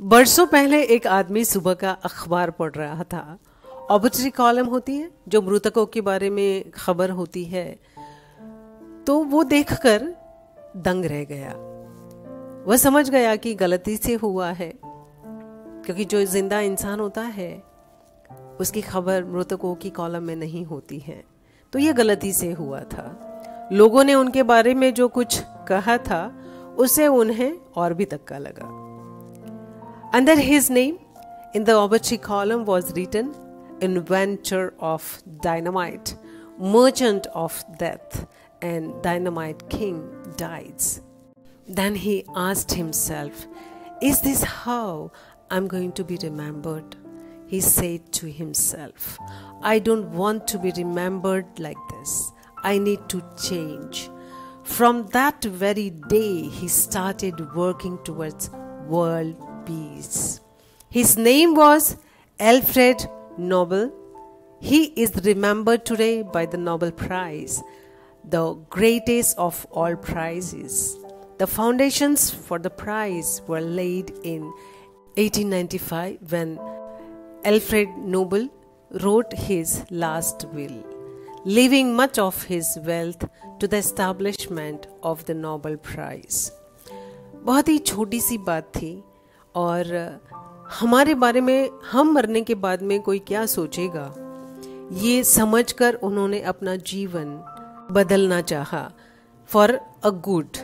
बरसों पहले एक आदमी सुबह का अखबार पढ़ रहा था। ऑबिटरी कॉलम होती है, जो मृतकों के बारे में खबर होती है। तो वो देखकर दंग रह गया। वह समझ गया कि गलती से हुआ है, क्योंकि जो ज़िंदा इंसान होता है, उसकी खबर मृतकों की कॉलम में नहीं होती है। तो ये गलती से हुआ था। लोगों ने उनके बारे में जो कुछ कहा था, उसे उन्हें और भी धक्का लगा। Under his name, in the obituary column was written Inventor of Dynamite, Merchant of Death, and Dynamite King dies. Then he asked himself, Is this how I'm going to be remembered? He said to himself, I don't want to be remembered like this. I need to change. From that very day, he started working towards world peace. His name was Alfred Nobel. He is remembered today by the Nobel Prize, the greatest of all prizes. The foundations for the prize were laid in 1895 when Alfred Nobel wrote his last will, leaving much of his wealth to the establishment of the Nobel Prize. बहुत ही छोटी सी बात थी और हमारे बारे में, हम मरने के बाद में कोई क्या सोचेगा? ये समझकर उन्होंने अपना जीवन बदलना चाहा। फॉर अ गुड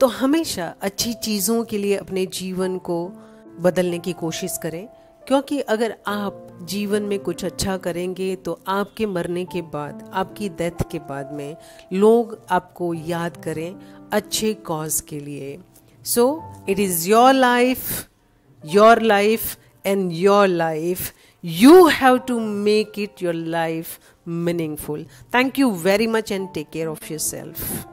तो हमेशा अच्छी चीज़ों के लिए अपने जीवन को बदलने की कोशिश करें, क्योंकि अगर आप जीवन में कुछ अच्छा करेंगे तो आपके मरने के बाद, आपकी डेथ के बाद में लोग आपको याद करें अच्छे कॉज के लिए। So it is your life, your life, and your life. You have to make it your life meaningful. Thank you very much and take care of yourself.